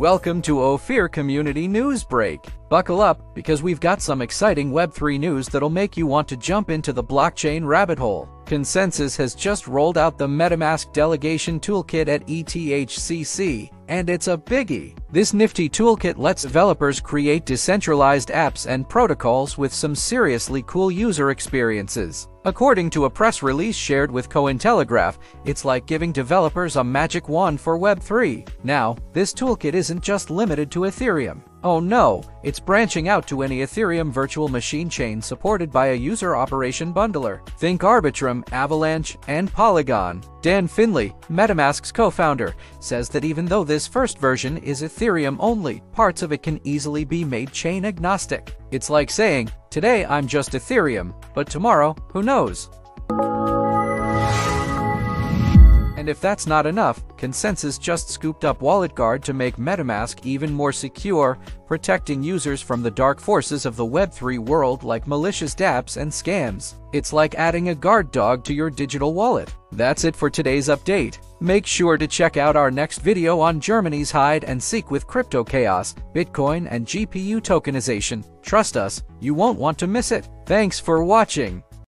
Welcome to Ophir Community News Break. Buckle up because we've got some exciting Web3 news that'll make you want to jump into the blockchain rabbit hole. Consensys has just rolled out the MetaMask Delegation Toolkit at ETHCC, and it's a biggie. This nifty toolkit lets developers create decentralized apps and protocols with some seriously cool user experiences. According to a press release shared with Cointelegraph, it's like giving developers a magic wand for Web3. Now, this toolkit isn't just limited to Ethereum. Oh no, it's branching out to any Ethereum virtual machine chain supported by a user operation bundler. Think Arbitrum, Avalanche, and Polygon. Dan Finlay, MetaMask's co-founder, says that even though this first version is Ethereum only, parts of it can easily be made chain agnostic. It's like saying, today I'm just Ethereum, but tomorrow, who knows? And if that's not enough, Consensys just scooped up WalletGuard to make MetaMask even more secure, protecting users from the dark forces of the Web3 world like malicious dApps and scams. It's like adding a guard dog to your digital wallet. That's it for today's update. Make sure to check out our next video on Germany's hide and seek with crypto chaos, Bitcoin, and GPU tokenization. Trust us, you won't want to miss it. Thanks for watching.